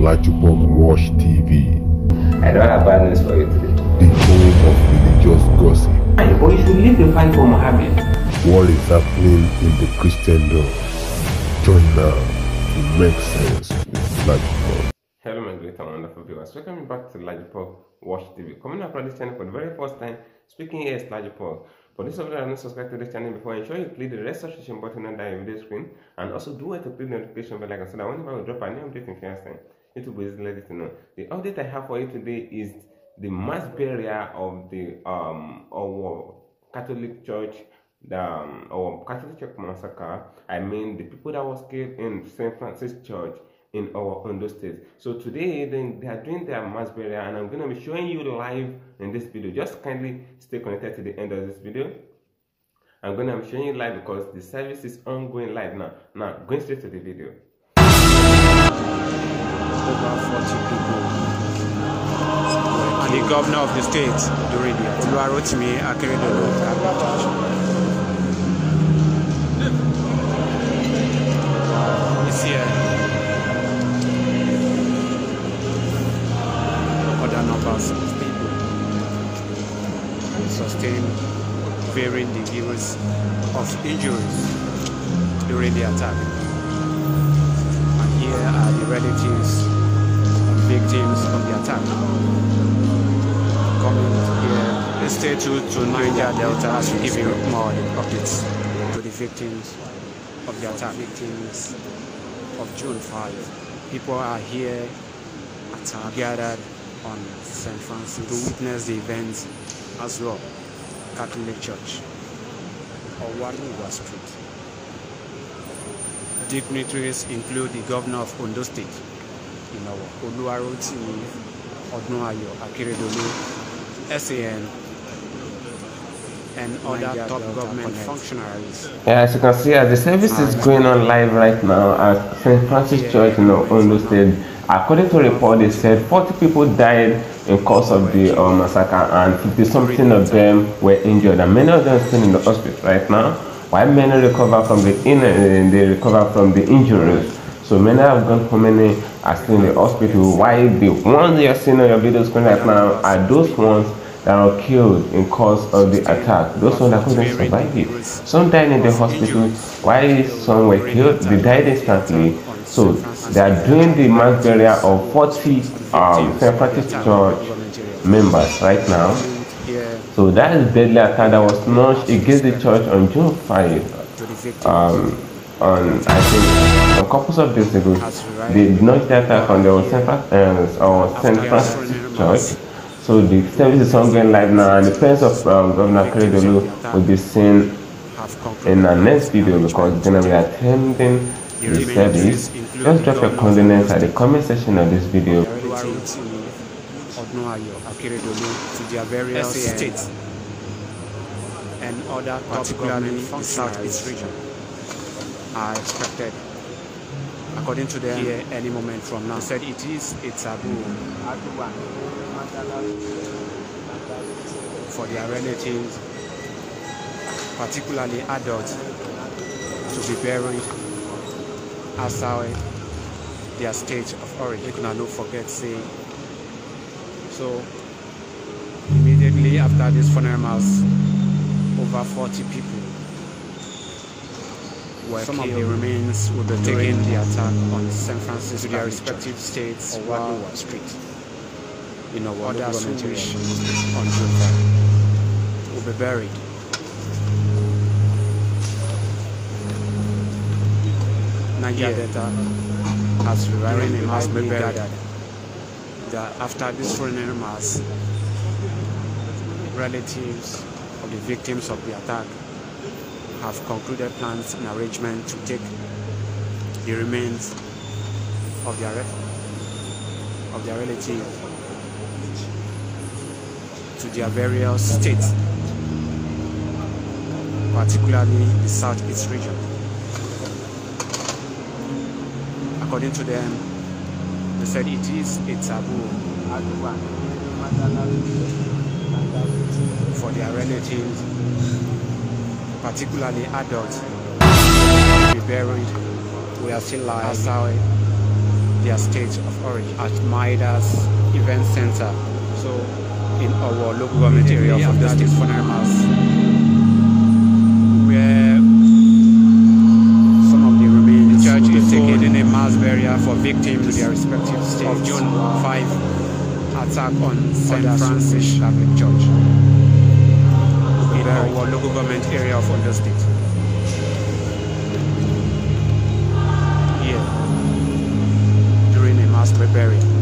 Lajupog Watch TV, I don't have bad news for you today. the home of religious gossip. Ah, hey, but you should leave the fight for Mohammed. What is happening in the Christian world? Join now to make sense with Lajupog. Hello, my great and wonderful viewers. Welcome back to Lajupog Watch TV. Coming up on this channel for the very first time, speaking here is Lajupog. For those of you that are not subscribed to this channel before, ensure you click the red subscription button under your video screen and also do it to click the notification bell icon so that whenever we drop a new update in first time, YouTube will easily let you know. The update I have for you today is the mass burial of the um Owo Catholic Church the um, Owo Catholic Church massacre. I mean the people that was killed in St. Francis Church in Owo Ondo State. So today they, they are doing their mass burial and I'm going to be showing you live in this video. Just kindly stay connected to the end of this video. I'm going to be showing you live because the service is ongoing live now. Now, going straight to the video. Over 40 people. And the governor of the state during the Oluwarotimi Akeredolu is here. Other numbers of people sustained varying degrees of injuries during the attack. Victims of the attack. Coming here, stay tuned to Niger Delta as we give you more updates to the victims of the attack. Victims of June 5. People are here gathered on St. Francis to witness the events as well. Catholic Church, Owaluwa Street. Dignitaries include the governor of Ondo State, you know, Oluwarotimi Odunayo Akeredolu, SAN, and other top government functionaries. Yeah, as you can see, as the service is going on live right now at St. Francis Church in Ondo State, according to report, they said 40 people died in course of the uh, massacre and 50 something of them were injured, and many of them are still in the hospital right now. While many recover from the in, uh, they recover from the injuries. So many have gone home, many are still in the hospital. Why the ones you're seeing on your video screen right now are those ones that were killed in cause of the attack. Those ones that couldn't survive it. Some died in the hospital, while some were killed, they died instantly. So they are doing the mass burial of 40 um, St. Francis Church members right now. So that is deadly attack that was launched against the church on June 5. to the victims. Um, on I think a couple of days ago, they launched the attack on the St. Francis, uh, or St. Francis Church. So the service is ongoing live now, and the parents of um, Governor Akeredolu will be seen in our next video because it's gonna be attending the service. Just drop your condolence at the comment section of this video. Oluwarotimi to their various states and other particularly the southeast region are expected according to them here any moment from now. They said it is a taboo for their relatives, particularly adults, to be buried outside their state of origin. Make una no forget say. So immediately after this funeral mass, over 40 people were Some killed. of the remains will be taken the attack on San Francisco to their respective states Owaluwa Street. You know, others who wish on June 5 will be buried. Niger Delta has during a mass be gathered that after this funeral mass, relatives of the victims of the attack have concluded plans and arrangement to take the remains of their of their relative to their various states, particularly the southeast region. According to them, they said it is a taboo for their relatives, particularly adults, be buried. We are still live outside their state of origin. At Maida's event center. So in Owo local government area of the state funeral mass where some of the remains the church is taking a mass burial for victims to their respective states. Of June 5 attack on St. Francis Catholic Church in Owo local government area of Ondo State. Here, during a mass burial.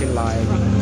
We are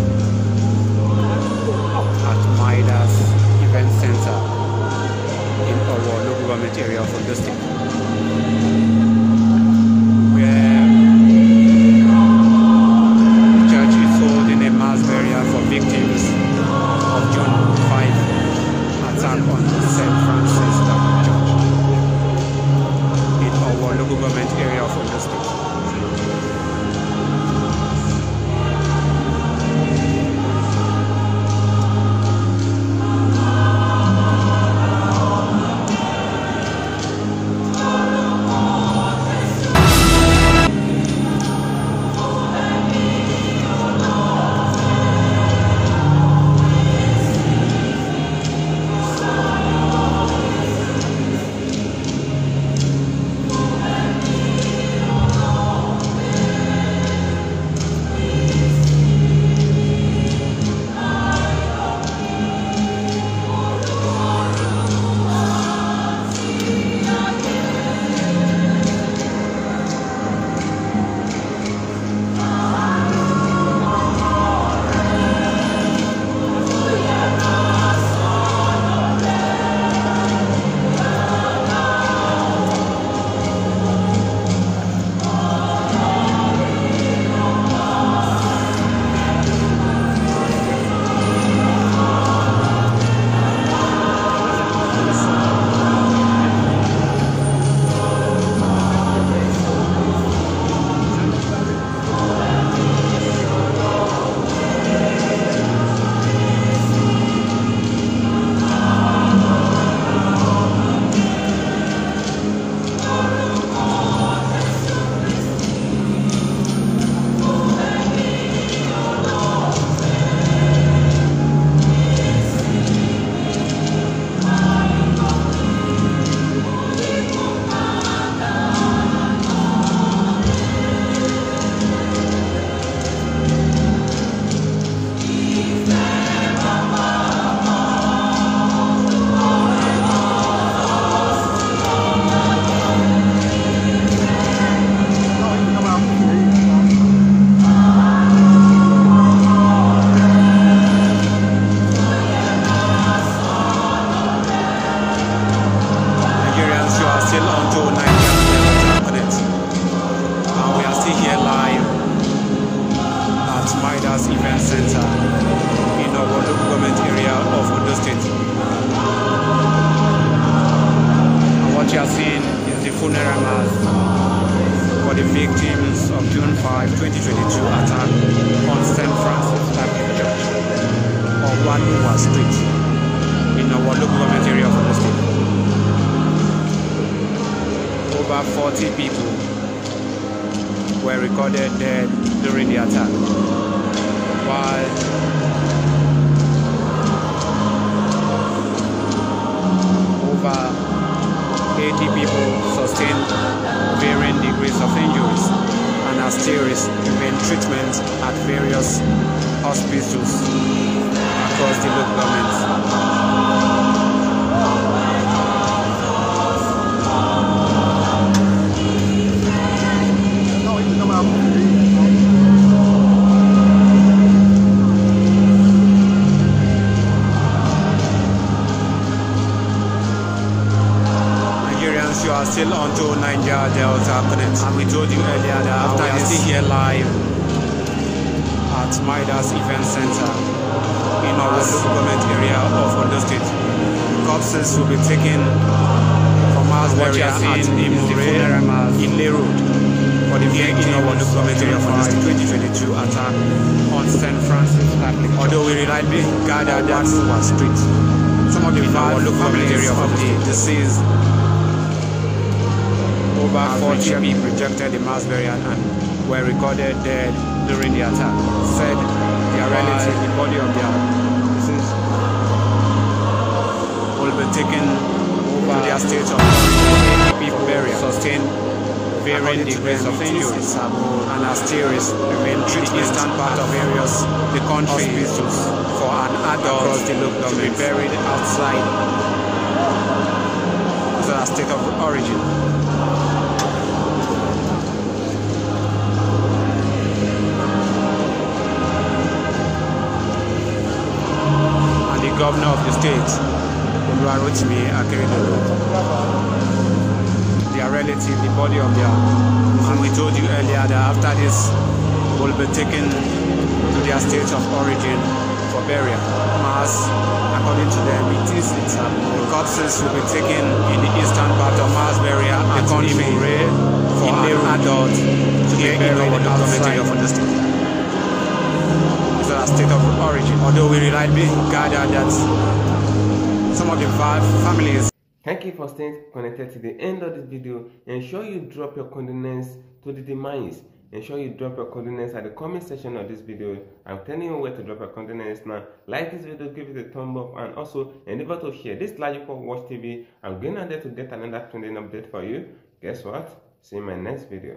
Seeing is the funeral mass for the victims of June 5, 2022 attack on St. Francis Catholic Church on Wanuwa Street in Owo local area of Ondo State over 40 people were recorded dead during the attack. While Delta Connect. And we told you earlier that after we are still here live at Midas Event Center in Owo local government area of Ondo State. Corpses will be taken from our area at Imure in Leroad for the victim in Owo local government area for the 2022 attack on St. Francis Catholic Although we reliably gathered that was street. Some of the local government area of the deceased over 40 people rejected the mass burial and were recorded dead during the attack. Said their relative, the body of their deceased will be taken to their state of people burial, sustained varying degrees of injuries and are still remain in the eastern part of areas the country for an adult to be buried outside the state of origin. Governor of the state, Oluwarotimi Akeredolu. Their relative, the body of their, and we told you earlier that after this will be taken to their state of origin for burial. Mass, according to them, it is it's, um, the corpses will be taken in the eastern part of Mass burial at Imure for an adult to be buried outside. of the state a state of origin. Although we reliably gathered that some of the families. Thank you for staying connected to the end of this video. Ensure you drop your condolence to the demise. Ensure you drop your condolence at the comment section of this video. I'm telling you where to drop your condolence now. Like this video, give it a thumb up, and also endeavor to share this live for Watch TV. I'm going out there to get another trending update for you. Guess what? See you in my next video.